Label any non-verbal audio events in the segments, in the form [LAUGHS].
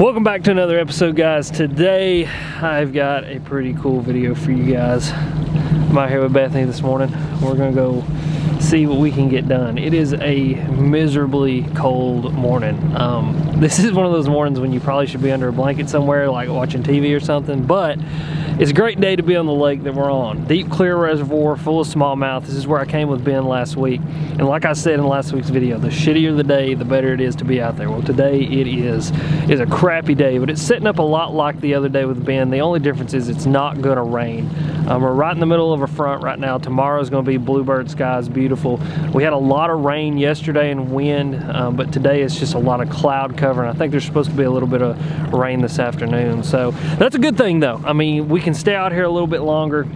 Welcome back to another episode guys. Today I've got a pretty cool video for you guys. I'm out here with Bethany this morning. We're gonna go see what we can get done. It is a miserably cold morning. Um, [LAUGHS] this is one of those mornings when you probably should be under a blanket somewhere like watching TV or something, but it's a great day to be on the lake that we're on. Deep clear reservoir full of smallmouth. This is where I came with Ben last week. And like I said in last week's video, the shittier the day, the better it is to be out there. Well, today it is, is a crappy day, but it's setting up a lot like the other day with Ben. The only difference is it's not gonna rain. Um, we're right in the middle of a front right now. Tomorrow's gonna be bluebird skies, beautiful. We had a lot of rain yesterday and wind, um, but today it's just a lot of cloud cover. And I think there's supposed to be a little bit of rain this afternoon. So that's a good thing though. I mean, we can stay out here a little bit longer.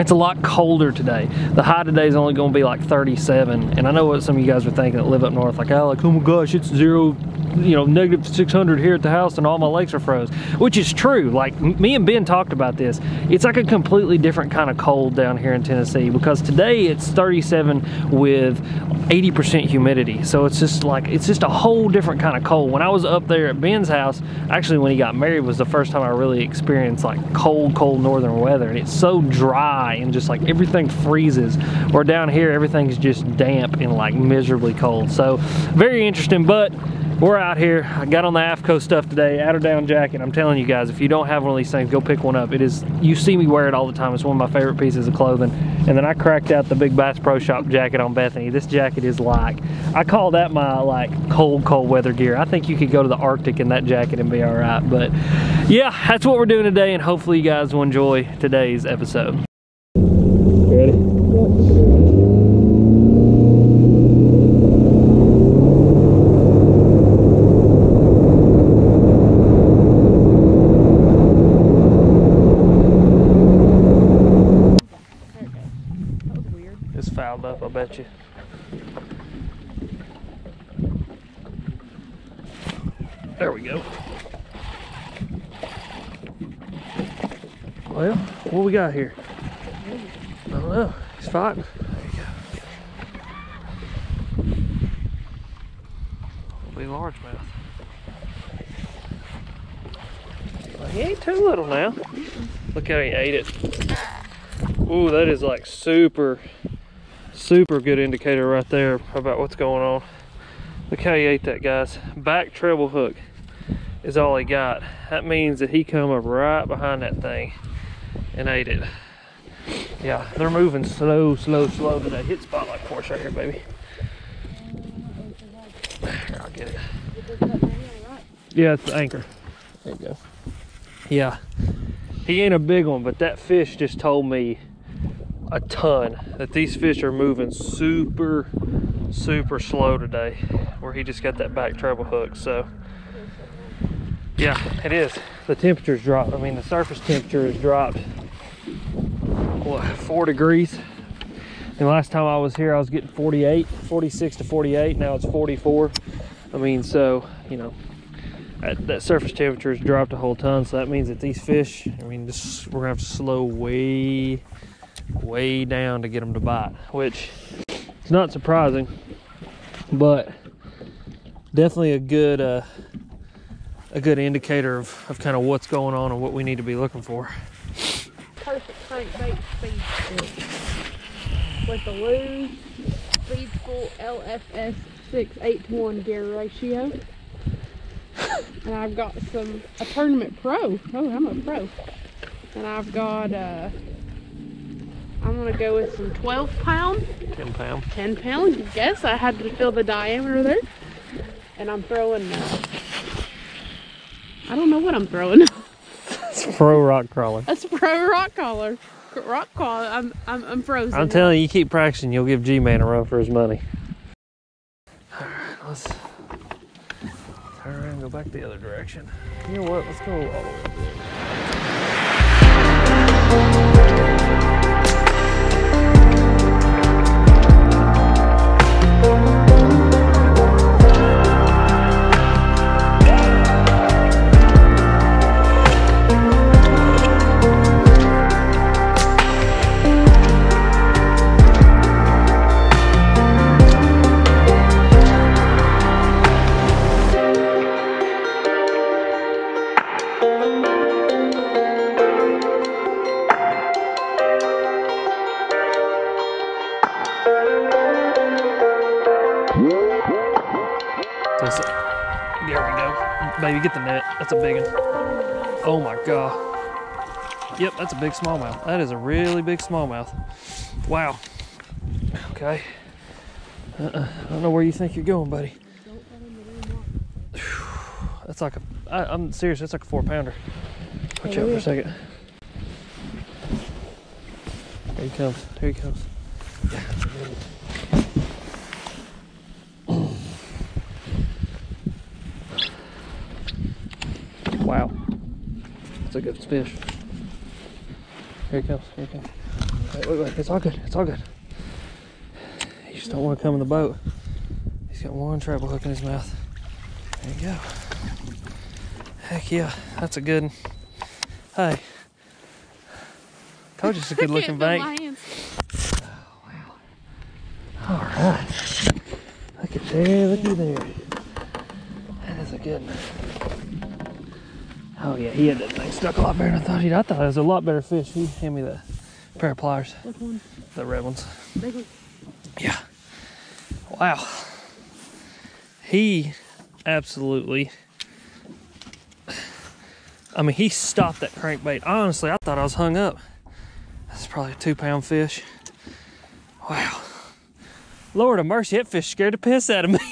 It's a lot colder today. The high today is only going to be like 37. And I know what some of you guys are thinking that live up north, like, oh, like, oh my gosh, it's zero, you know, negative 600 here at the house and all my lakes are froze, which is true. Like me and Ben talked about this. It's like a completely different kind of cold down here in Tennessee because today it's 37 with 80% humidity. So it's just like, it's just a whole different kind of cold. When I was up there at Ben's house, actually when he got married was the first time I really experienced like cold, cold northern weather. And it's so dry and just like everything freezes. Or down here, everything's just damp and like miserably cold. So very interesting, but we're out here. I got on the AFTCO stuff today, outer down jacket. I'm telling you guys, if you don't have one of these things, go pick one up. It is, you see me wear it all the time. It's one of my favorite pieces of clothing. And then I cracked out the big Bass Pro Shop jacket on Bethany. This jacket is like, I call that my like cold, cold weather gear. I think you could go to the Arctic in that jacket and be all right. But yeah, that's what we're doing today. And hopefully you guys will enjoy today's episode. Ready? It's fouled up, I bet you. There we go. Well, got here? I don't know. He's fighting. There you go. Will be largemouth. Well, he ain't too little now. Look how he ate it. Ooh, that is like super, super good indicator right there about what's going on. Look how he ate that, guys. Back treble hook is all he got. That means that he come up right behind that thing and ate it. Yeah, they're moving slow, slow, slow to today. Hit spot like us right here, baby. Here, I'll get it. Yeah, it's the anchor. There you go. Yeah, he ain't a big one, but that fish just told me a ton that these fish are moving super, super slow today, where he just got that back treble hook. So, yeah, it is. The temperature's dropped. I mean, the surface temperature has dropped what four degrees. And last time I was here I was getting 48 46 to 48 now it's 44 I mean so you know that, that surface temperature has dropped a whole ton so that means that these fish I mean this we're gonna have to slow way way down to get them to bite which it's not surprising but definitely a good uh, a good indicator of, of kind of what's going on and what we need to be looking for perfect crankbait speed stick with the Lew's Speed Spool LFS 6 to 1 gear ratio. and I've got some, a Tournament Pro. Oh, I'm a pro. And I've got, uh, I'm gonna go with some 12 pound. 10 pound 10 pound, guess. I had to fill the diameter there. And I'm throwing, uh, I don't know what I'm throwing. [LAUGHS] it's pro rock crawler That's pro rock crawler. Rock crawler. I'm, I'm, I'm frozen. I'm telling you, you keep practicing, you'll give G-Man a run for his money. Alright, let's turn around and go back the other direction. You know what? Let's go all the way up there. Baby, get the net. That's a big one. Oh my god. Yep, that's a big smallmouth. That is a really big smallmouth. Wow. Okay. Uh-uh. I don't know where you think you're going, buddy. That's like a. I, I'm serious. That's like a four pounder. Watch out for a second. Here he comes. Here he comes. Wow. That's a good fish. Here he comes. Here he comes. Wait, wait, wait. It's all good. It's all good. You just don't want to come in the boat. He's got one treble hook in his mouth. There you go. Heck yeah. That's a good one. Hey. Told you it's a good [LAUGHS] looking bank. Oh, all right. Look at there, look at there. That is a good one. Oh yeah, he had that thing stuck a lot better than I thought he'd. I thought it was a lot better fish. He handed me the pair of pliers, the red ones. Yeah. Wow. He absolutely. I mean, he stopped that crankbait. Honestly, I thought I was hung up. That's probably a two pound fish. Wow. Lord of mercy, that fish scared the piss out of me. [LAUGHS]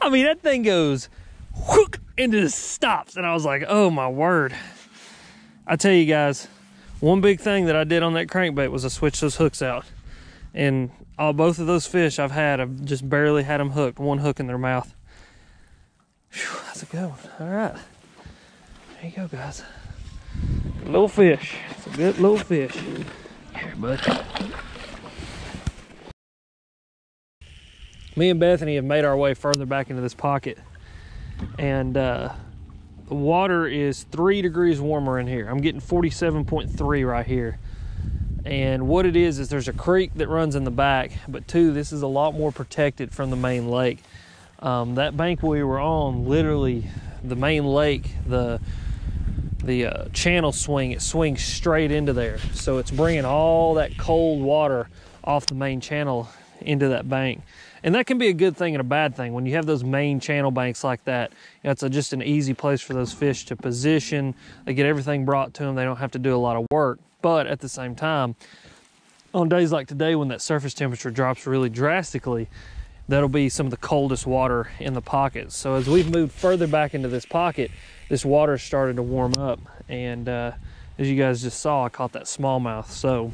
I mean, that thing goes into the stops. And I was like, oh my word. I tell you guys, one big thing that I did on that crankbait was I switched those hooks out. And all both of those fish I've had, I've just barely had them hooked, one hook in their mouth. Phew, that's a good one. All right. There you go, guys. Little fish. It's a good little fish. Here, bud. Me and Bethany have made our way further back into this pocket. And uh, the water is three degrees warmer in here. I'm getting 47.3 right here. And what it is, is there's a creek that runs in the back, but two, this is a lot more protected from the main lake. Um, that bank we were on, literally, the main lake, the the uh, channel swing, it swings straight into there. So it's bringing all that cold water off the main channel into that bank. And that can be a good thing and a bad thing. When you have those main channel banks like that, you know, it's just an easy place for those fish to position. They get everything brought to them. They don't have to do a lot of work. But at the same time, on days like today when that surface temperature drops really drastically, that'll be some of the coldest water in the pocket. So as we've moved further back into this pocket, this water started to warm up. And uh, as you guys just saw, I caught that smallmouth. So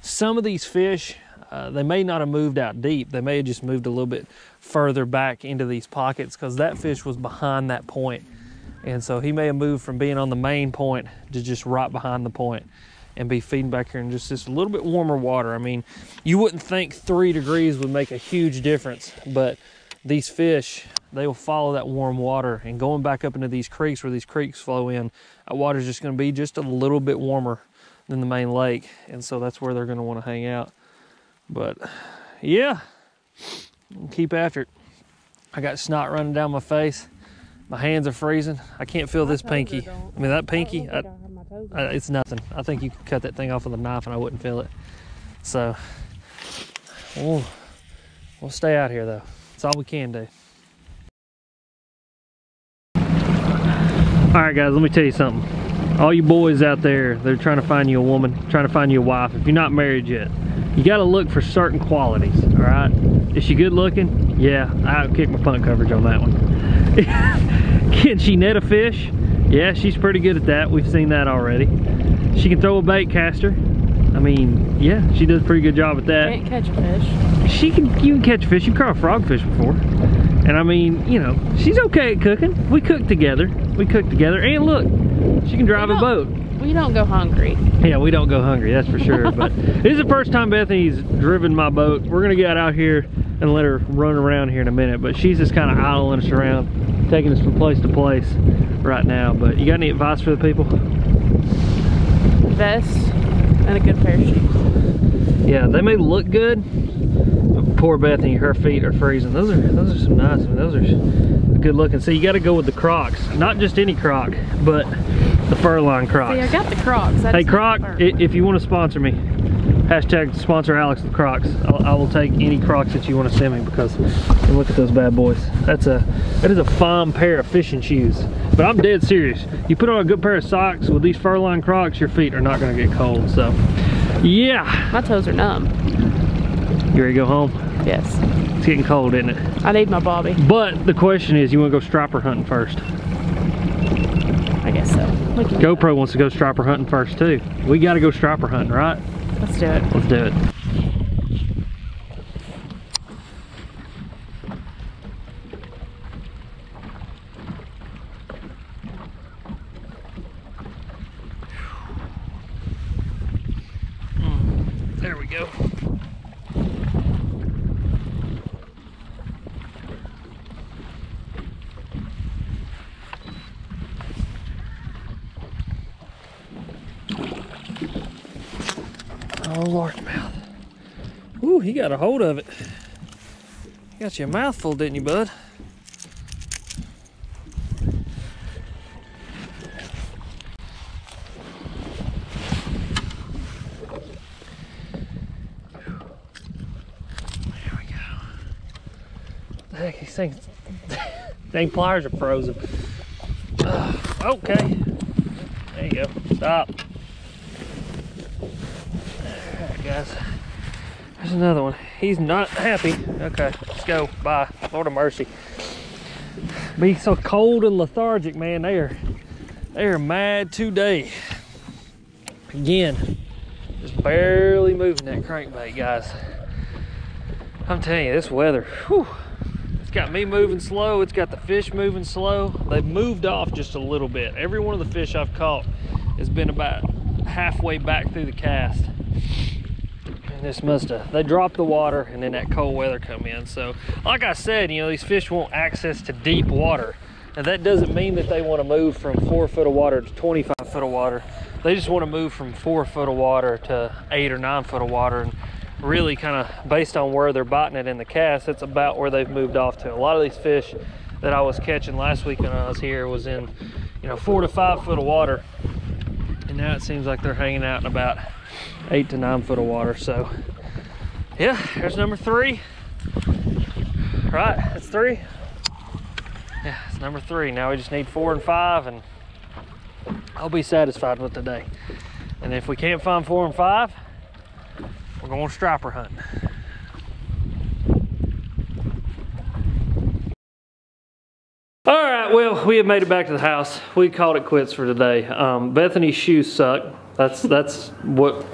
some of these fish, uh, they may not have moved out deep. They may have just moved a little bit further back into these pockets because that fish was behind that point. And so he may have moved from being on the main point to just right behind the point and be feeding back here in just this a little bit warmer water. I mean, you wouldn't think three degrees would make a huge difference, but these fish, they will follow that warm water and going back up into these creeks where these creeks flow in, that water is just going to be just a little bit warmer than the main lake. And so that's where they're going to want to hang out. But yeah, keep after it. I got snot running down my face. My hands are freezing. I can't feel this My toes pinky. I mean, that pinky, I I, I have my toes it's nothing. I think you could cut that thing off with a knife and I wouldn't feel it. So, we'll, we'll stay out here though. It's all we can do. All right, guys, let me tell you something. All you boys out there, they're trying to find you a woman, trying to find you a wife. If you're not married yet, you got to look for certain qualities, all right? Is she good looking? Yeah, I outkicked my punt coverage on that one. [LAUGHS] Can she net a fish? Yeah, she's pretty good at that. We've seen that already. She can throw a bait caster. I mean, yeah, she does a pretty good job at that. Can't catch a fish. She can, you can catch fish. You've caught a frogfish before. And I mean, you know, she's okay at cooking. We cook together. We cook together. And look, she can drive a boat. We don't go hungry. Yeah, we don't go hungry, that's for sure. But [LAUGHS] this is the first time Bethany's driven my boat. We're gonna get out here and let her run around here in a minute. But she's just kind of idling us around, taking us from place to place right now. But you got any advice for the people? Vest and a good pair of shoes. Yeah, they may look good. But poor Bethany, her feet are freezing. Those are those are some nice. Those are good looking. So you got to go with the Crocs, not just any Croc, but the Furline Crocs. See, I got the Crocs. I Hey Croc, have i- the if you want to sponsor me, Hashtag sponsor Alex the Crocs. I'll, I will take any Crocs that you want to send me because look at those bad boys. That's a that is a fine pair of fishing shoes. But I'm dead serious. You put on a good pair of socks with these fur-lined Crocs, your feet are not going to get cold. So, yeah. My toes are numb. You ready to go home? Yes. It's getting cold, isn't it? I need my bobby. But the question is, you want to go striper hunting first? I guess so. GoPro wants to go striper hunting first too. We got to go striper hunting, right? Let's do it. Let's do it. Largemouth. Ooh, he got a hold of it. Got you a mouthful, didn't you, bud? There we go. Heck, these things, [LAUGHS] dang pliers are frozen. Uh, okay. There you go. Stop. Guys. There's another one. He's not happy. Okay, let's go. Bye. Lord of mercy. Be so cold and lethargic, man. They are, they are mad today. Again, just barely moving that crankbait, guys. I'm telling you, this weather, whew, it's got me moving slow. It's got the fish moving slow. They've moved off just a little bit. Every one of the fish I've caught has been about halfway back through the cast. This must have, they dropped the water and then that cold weather come in. So like I said, you know, these fish want access to deep water. And that doesn't mean that they want to move from four foot of water to 25 foot of water. They just want to move from four foot of water to eight or nine foot of water. And really kind of based on where they're biting it in the cast, it's about where they've moved off to. A lot of these fish that I was catching last week when I was here was in, you know, four to five foot of water. And now it seems like they're hanging out in about eight to nine foot of water. So yeah, there's number three. Right, that's three. Yeah, it's number three. Now we just need four and five and I'll be satisfied with today. And if we can't find four and five, we're going striper hunting. All right, well, we have made it back to the house. We called it quits for today. Um, Bethany's shoes suck. That's that's what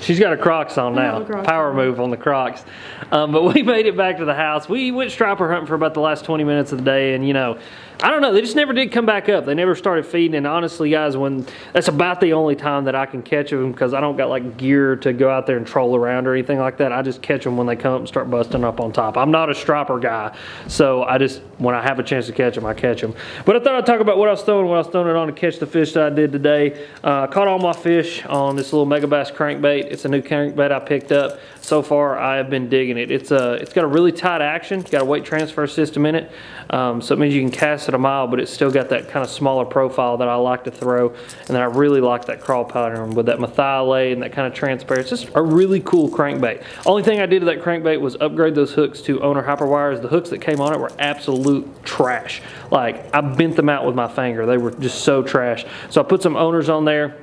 she's got her Crocs on now. Crocs Power on. move on the Crocs. Um, but we [LAUGHS] made it back to the house. We went striper hunting for about the last 20 minutes of the day, and you know, I don't know. They just never did come back up. They never started feeding. And honestly, guys, when that's about the only time that I can catch them because I don't got like gear to go out there and troll around or anything like that. I just catch them when they come up and start busting up on top. I'm not a striper guy, so I just when I have a chance to catch them, I catch them. But I thought I'd talk about what I was throwing, what I was throwing it on to catch the fish that I did today. Uh, caught all my fish on this little Megabass crankbait. It's a new crankbait I picked up. So far, I have been digging it. It's a, it's got a really tight action. It's got a weight transfer system in it, um, so it means you can cast a mile, but it's still got that kind of smaller profile that I like to throw. And then I really like that crawl pattern with that methylate and that kind of transparency. It's just a really cool crankbait. Only thing I did to that crankbait was upgrade those hooks to owner hyper wires. The hooks that came on it were absolute trash. Like I bent them out with my finger. They were just so trash. So I put some owners on there.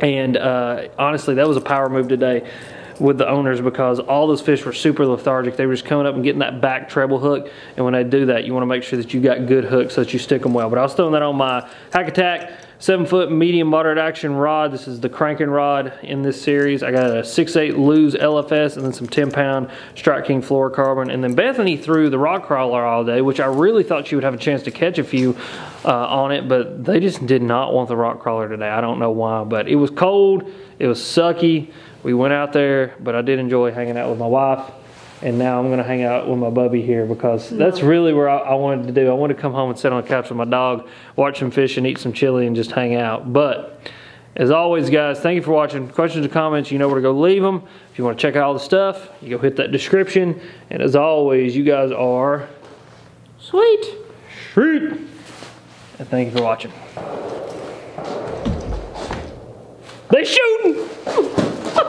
And uh, honestly, that was a power move today with the owners because all those fish were super lethargic. They were just coming up and getting that back treble hook. And when they do that, you want to make sure that you got good hooks so that you stick them well. But I was throwing that on my Hack Attack seven foot medium moderate action rod. This is the cranking rod in this series. I got a 6.8 Lew's LFS and then some 10 pound Strike King fluorocarbon. And then Bethany threw the rock crawler all day, which I really thought she would have a chance to catch a few uh, on it, but they just did not want the rock crawler today. I don't know why, but it was cold. It was sucky. We went out there, but I did enjoy hanging out with my wife. And now I'm going to hang out with my bubby here because that's really where I, I wanted to do. I wanted to come home and sit on the couch with my dog, watch some fish and eat some chili and just hang out. But as always, guys, thank you for watching. Questions or comments, you know where to go leave them. If you want to check out all the stuff, you go hit that description. And as always, you guys are Sweet. sweet. And thank you for watching. They shooting! [LAUGHS]